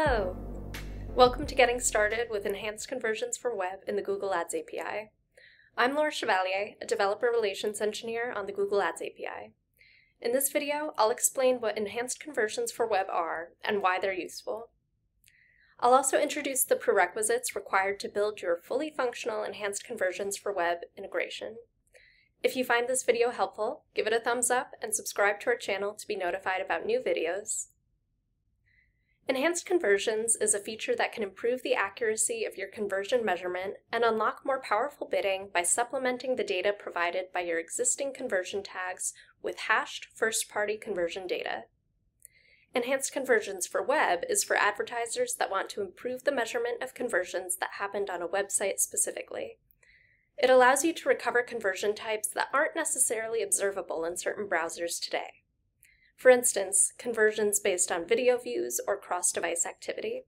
Hello! Welcome to Getting Started with Enhanced Conversions for Web in the Google Ads API. I'm Laura Chevalier, a Developer Relations Engineer on the Google Ads API. In this video, I'll explain what Enhanced Conversions for Web are and why they're useful. I'll also introduce the prerequisites required to build your fully functional Enhanced Conversions for Web integration. If you find this video helpful, give it a thumbs up and subscribe to our channel to be notified about new videos. Enhanced Conversions is a feature that can improve the accuracy of your conversion measurement and unlock more powerful bidding by supplementing the data provided by your existing conversion tags with hashed first-party conversion data. Enhanced Conversions for Web is for advertisers that want to improve the measurement of conversions that happened on a website specifically. It allows you to recover conversion types that aren't necessarily observable in certain browsers today. For instance, conversions based on video views or cross-device activity.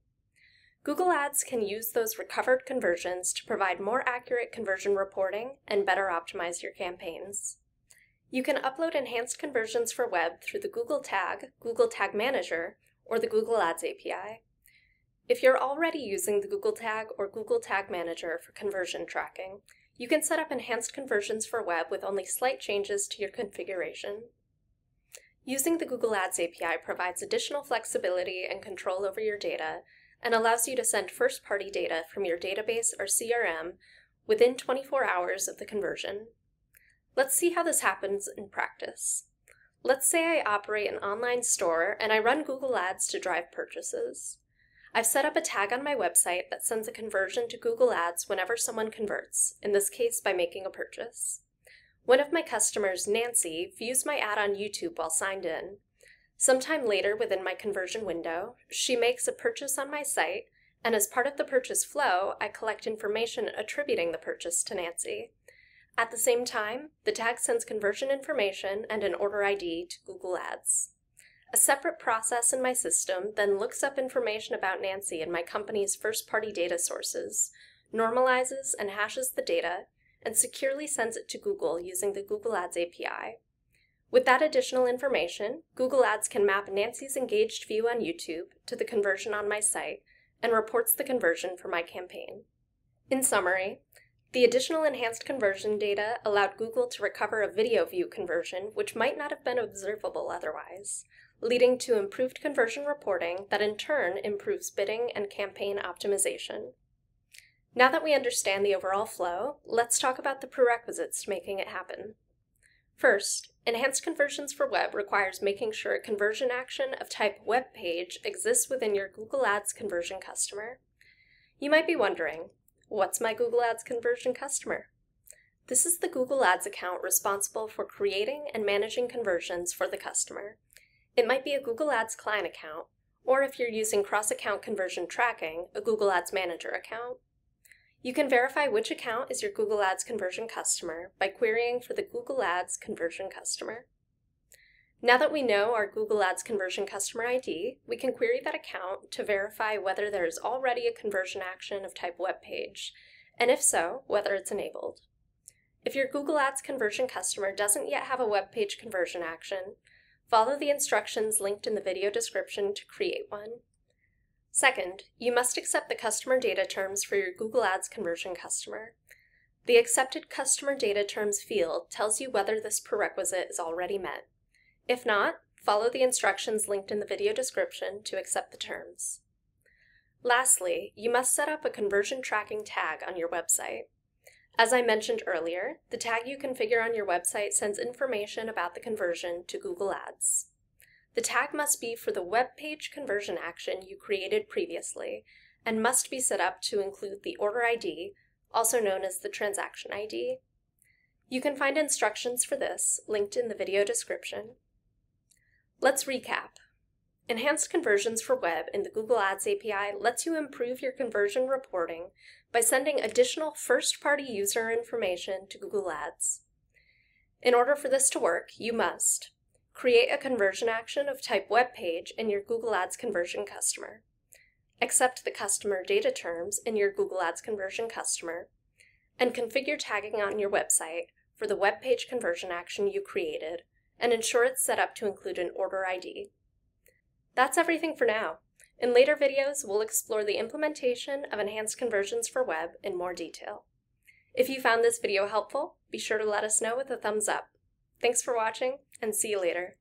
Google Ads can use those recovered conversions to provide more accurate conversion reporting and better optimize your campaigns. You can upload enhanced conversions for web through the Google Tag, Google Tag Manager, or the Google Ads API. If you're already using the Google Tag or Google Tag Manager for conversion tracking, you can set up enhanced conversions for web with only slight changes to your configuration. Using the Google Ads API provides additional flexibility and control over your data and allows you to send first-party data from your database or CRM within 24 hours of the conversion. Let's see how this happens in practice. Let's say I operate an online store and I run Google Ads to drive purchases. I've set up a tag on my website that sends a conversion to Google Ads whenever someone converts, in this case by making a purchase. One of my customers, Nancy, views my ad on YouTube while signed in. Sometime later within my conversion window, she makes a purchase on my site, and as part of the purchase flow, I collect information attributing the purchase to Nancy. At the same time, the tag sends conversion information and an order ID to Google Ads. A separate process in my system then looks up information about Nancy in my company's first-party data sources, normalizes and hashes the data, and securely sends it to Google using the Google Ads API. With that additional information, Google Ads can map Nancy's engaged view on YouTube to the conversion on my site and reports the conversion for my campaign. In summary, the additional enhanced conversion data allowed Google to recover a video view conversion which might not have been observable otherwise, leading to improved conversion reporting that in turn improves bidding and campaign optimization. Now that we understand the overall flow, let's talk about the prerequisites to making it happen. First, Enhanced Conversions for Web requires making sure a conversion action of type web page exists within your Google Ads conversion customer. You might be wondering, what's my Google Ads conversion customer? This is the Google Ads account responsible for creating and managing conversions for the customer, it might be a Google Ads client account, or if you're using cross-account conversion tracking, a Google Ads Manager account. You can verify which account is your Google Ads conversion customer by querying for the Google Ads conversion customer. Now that we know our Google Ads conversion customer ID, we can query that account to verify whether there is already a conversion action of type web page, and if so, whether it's enabled. If your Google Ads conversion customer doesn't yet have a web page conversion action, Follow the instructions linked in the video description to create one. Second, you must accept the customer data terms for your Google Ads conversion customer. The Accepted Customer Data Terms field tells you whether this prerequisite is already met. If not, follow the instructions linked in the video description to accept the terms. Lastly, you must set up a conversion tracking tag on your website. As I mentioned earlier, the tag you configure on your website sends information about the conversion to Google Ads. The tag must be for the web page conversion action you created previously and must be set up to include the order ID, also known as the transaction ID. You can find instructions for this linked in the video description. Let's recap. Enhanced Conversions for Web in the Google Ads API lets you improve your conversion reporting by sending additional first-party user information to Google Ads. In order for this to work, you must create a conversion action of type web page in your Google Ads conversion customer, accept the customer data terms in your Google Ads conversion customer, and configure tagging on your website for the web page conversion action you created, and ensure it's set up to include an order ID. That's everything for now. In later videos, we'll explore the implementation of enhanced conversions for web in more detail. If you found this video helpful, be sure to let us know with a thumbs up. Thanks for watching, and see you later.